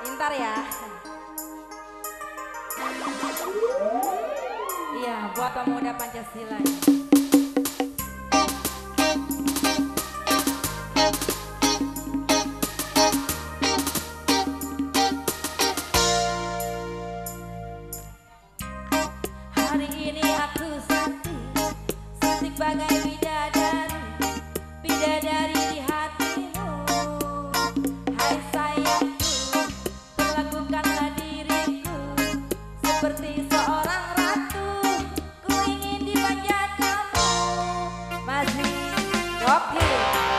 Ntar ya. Iya, buat pemuda Pancasila. Hari ini aku bagai bidadari, bidadari di hati. Drop here.